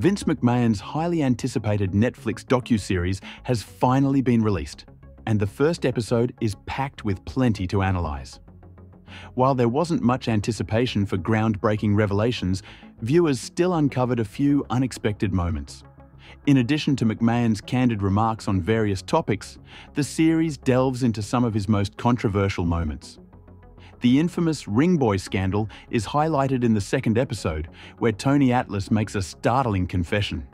Vince McMahon's highly anticipated Netflix docu-series has finally been released, and the first episode is packed with plenty to analyse. While there wasn't much anticipation for groundbreaking revelations, viewers still uncovered a few unexpected moments. In addition to McMahon's candid remarks on various topics, the series delves into some of his most controversial moments. The infamous Ring Boy scandal is highlighted in the second episode, where Tony Atlas makes a startling confession.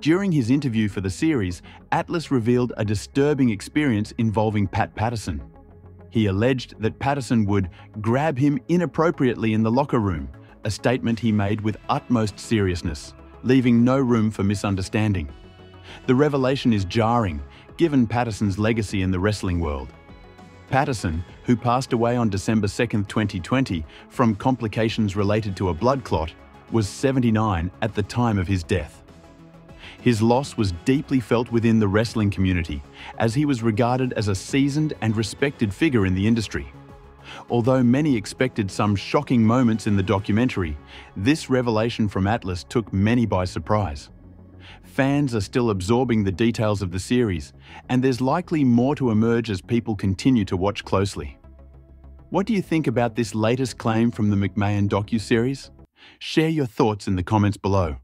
During his interview for the series, Atlas revealed a disturbing experience involving Pat Patterson. He alleged that Patterson would grab him inappropriately in the locker room, a statement he made with utmost seriousness, leaving no room for misunderstanding. The revelation is jarring, given Patterson's legacy in the wrestling world. Patterson, who passed away on December 2, 2020, from complications related to a blood clot, was 79 at the time of his death. His loss was deeply felt within the wrestling community, as he was regarded as a seasoned and respected figure in the industry. Although many expected some shocking moments in the documentary, this revelation from Atlas took many by surprise. Fans are still absorbing the details of the series, and there's likely more to emerge as people continue to watch closely. What do you think about this latest claim from the McMahon docu-series? Share your thoughts in the comments below.